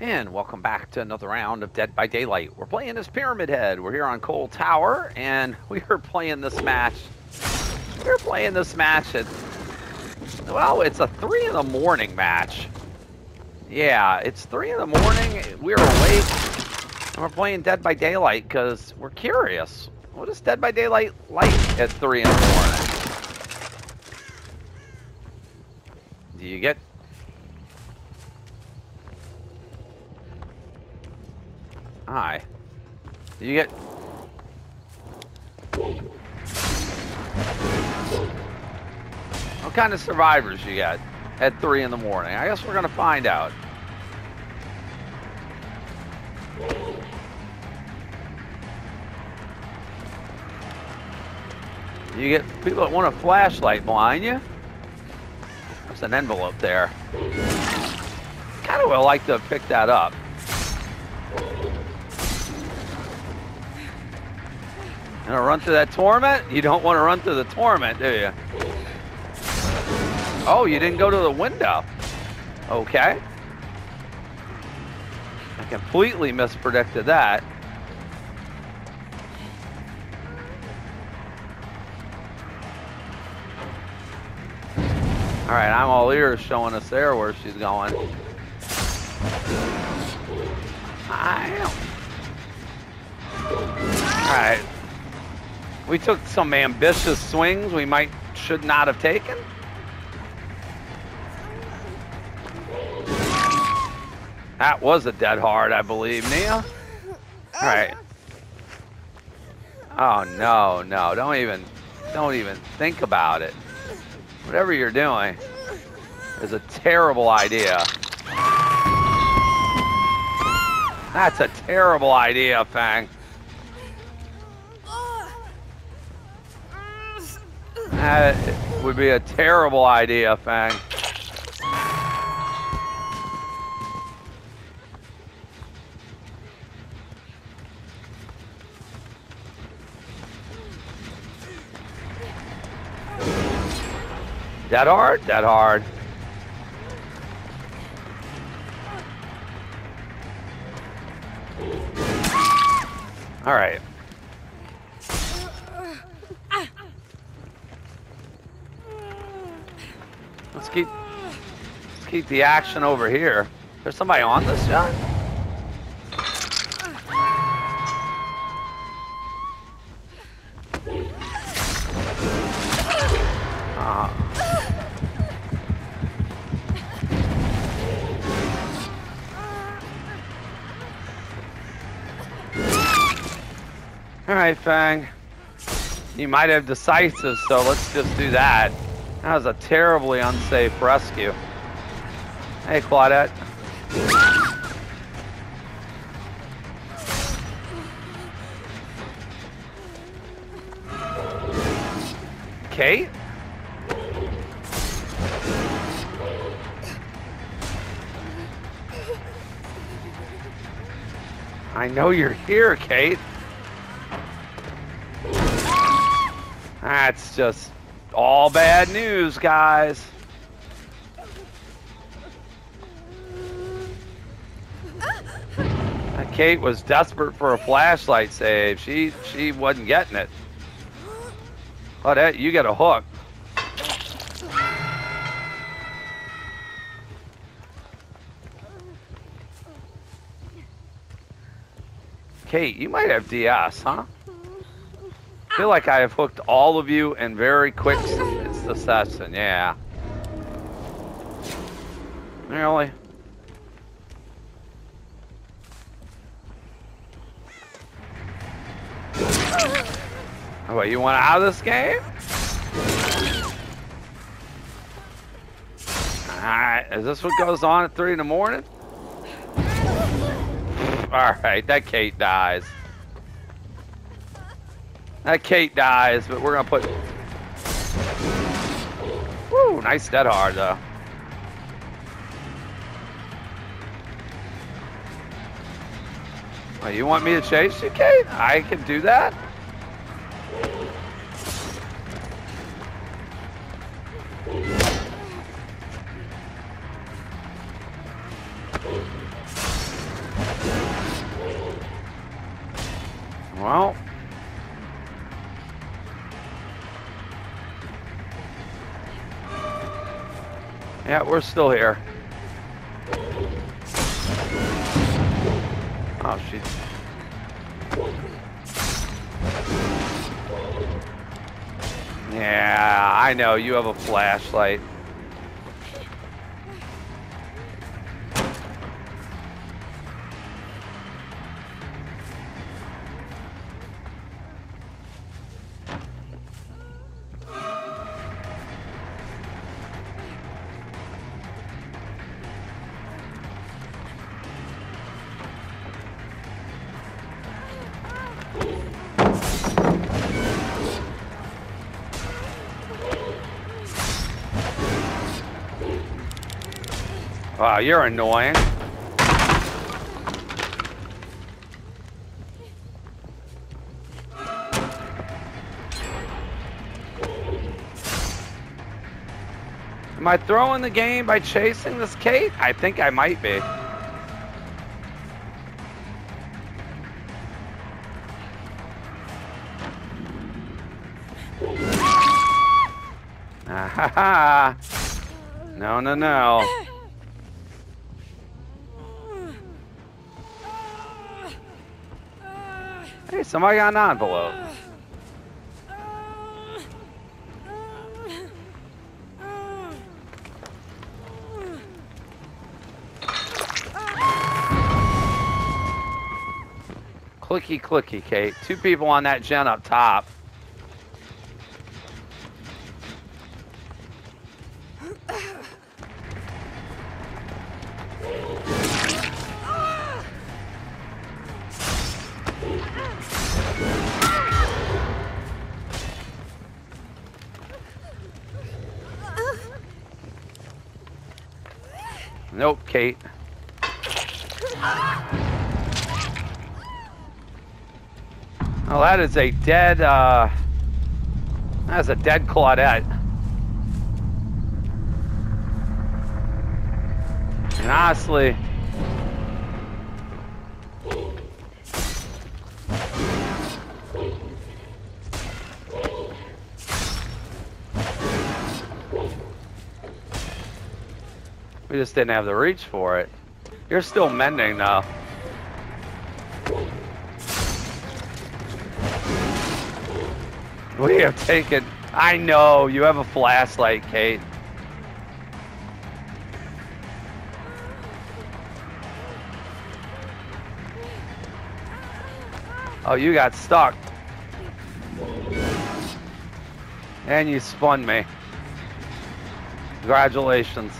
And welcome back to another round of Dead by Daylight. We're playing as Pyramid Head. We're here on Coal Tower, and we are playing this match. We're playing this match at, well, it's a 3 in the morning match. Yeah, it's 3 in the morning. We're awake, and we're playing Dead by Daylight because we're curious. What is Dead by Daylight like at 3 in the morning? Do you get Hi. Do you get... What kind of survivors you got at 3 in the morning? I guess we're going to find out. You get people that want a flashlight behind you. There's an envelope there. Kind of would like to pick that up. Gonna run through that torment? You don't want to run through the torment, do you? Oh, you didn't go to the window. Okay. I completely mispredicted that. All right, I'm all ears showing us there where she's going. I am. All right. We took some ambitious swings we might should not have taken. That was a dead hard, I believe, Nea. All right. Oh no, no! Don't even, don't even think about it. Whatever you're doing is a terrible idea. That's a terrible idea, Fang. That would be a terrible idea, Fang. That hard? That hard. All right. Let's keep let's keep the action over here. There's somebody on this shot? Uh, all right, Fang. You might have decisive, so let's just do that. That was a terribly unsafe rescue. Hey, Claudette. Kate? I know you're here, Kate. That's just all bad news, guys. Kate was desperate for a flashlight save. She she wasn't getting it. Claudette, you get a hook. Kate, you might have DS, huh? I feel like I have hooked all of you in very quick succession. Yeah. Really? What, you want out of this game? Alright, is this what goes on at 3 in the morning? Alright, that Kate dies. That Kate dies, but we're gonna put. Woo, nice dead hard though. Oh, you want me to chase you, Kate? I can do that. Yeah, we're still here. Oh, she's... Yeah, I know, you have a flashlight. Wow, you're annoying. Am I throwing the game by chasing this Kate? I think I might be. Ah ha ha! No, no, no. Somebody got an envelope. Clicky, clicky, Kate. Two people on that gen up top. Nope, Kate. Well, that is a dead, uh, that's a dead Claudette. And honestly, we just didn't have the reach for it. You're still mending though. We have taken. I know you have a flashlight, Kate. Oh, you got stuck. And you spun me. Congratulations.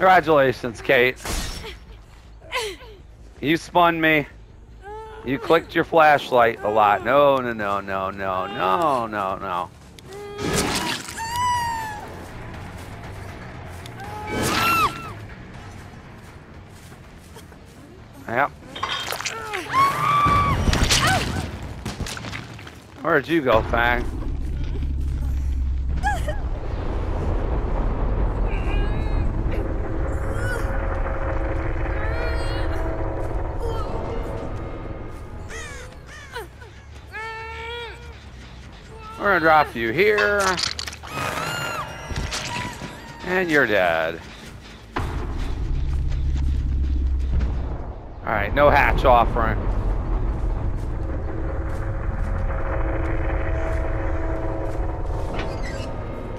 Congratulations, Kate. You spun me. You clicked your flashlight a lot. No, no, no, no, no, no, no, no. Yep. Where'd you go, Fang? Drop you here. And you're dead. Alright, no hatch offering.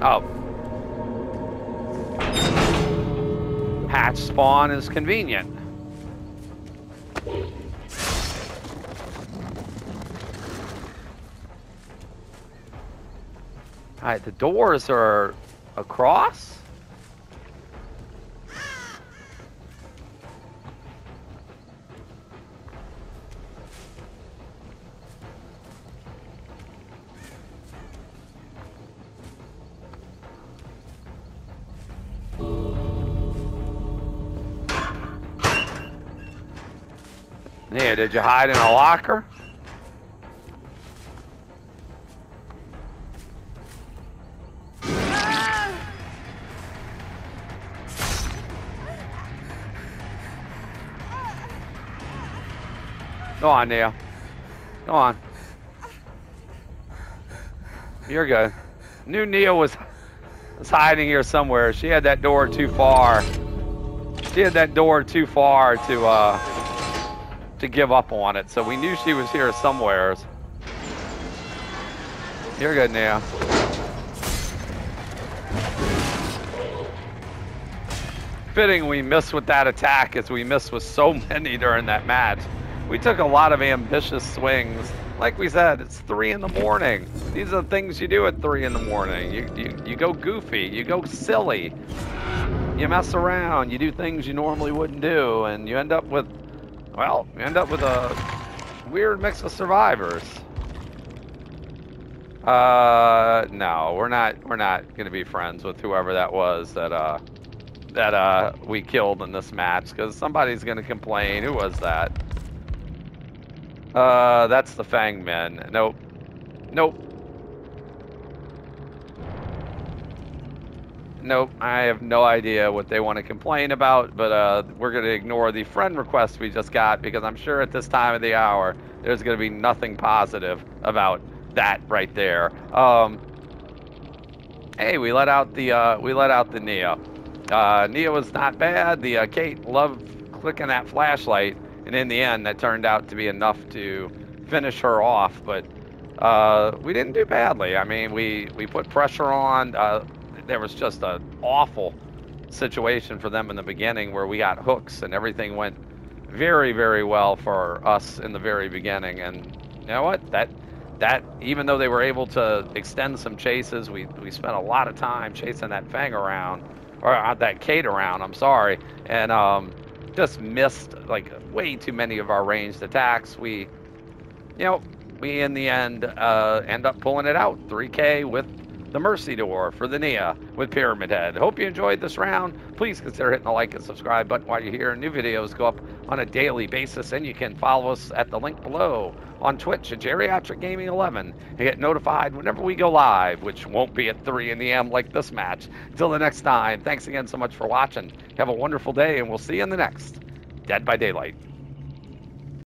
Oh. Hatch spawn is convenient. Alright, the doors are across? Yeah, did you hide in a locker? Go on, Nea. Go on. You're good. Knew Nea was, was hiding here somewhere. She had that door too far. She had that door too far to uh, to give up on it. So we knew she was here somewheres. You're good, Nea. Fitting we missed with that attack as we missed with so many during that match. We took a lot of ambitious swings. Like we said, it's three in the morning. These are the things you do at three in the morning. You, you, you go goofy, you go silly, you mess around, you do things you normally wouldn't do, and you end up with, well, you end up with a weird mix of survivors. Uh, no, we're not, we're not gonna be friends with whoever that was that, uh, that, uh, we killed in this match, because somebody's gonna complain. Who was that? Uh, that's the Fang Men. Nope. Nope. Nope, I have no idea what they want to complain about, but uh, we're going to ignore the friend request we just got because I'm sure at this time of the hour there's going to be nothing positive about that right there. Um, hey, we let out the uh, we let out the Nea. Uh, Nea was not bad. The uh, Kate loved clicking that flashlight and in the end, that turned out to be enough to finish her off. But uh, we didn't do badly. I mean, we we put pressure on. Uh, there was just an awful situation for them in the beginning where we got hooks and everything went very very well for us in the very beginning. And you know what? That that even though they were able to extend some chases, we we spent a lot of time chasing that Fang around or uh, that Kate around. I'm sorry, and um, just missed like way too many of our ranged attacks. We, you know, we in the end uh, end up pulling it out 3K with the Mercy Door for the Nea with Pyramid Head. Hope you enjoyed this round. Please consider hitting the like and subscribe button while you're here. New videos go up on a daily basis, and you can follow us at the link below on Twitch at Geriatric Gaming 11 and get notified whenever we go live, which won't be at 3 in the AM like this match. Until the next time, thanks again so much for watching. Have a wonderful day, and we'll see you in the next Dead by Daylight.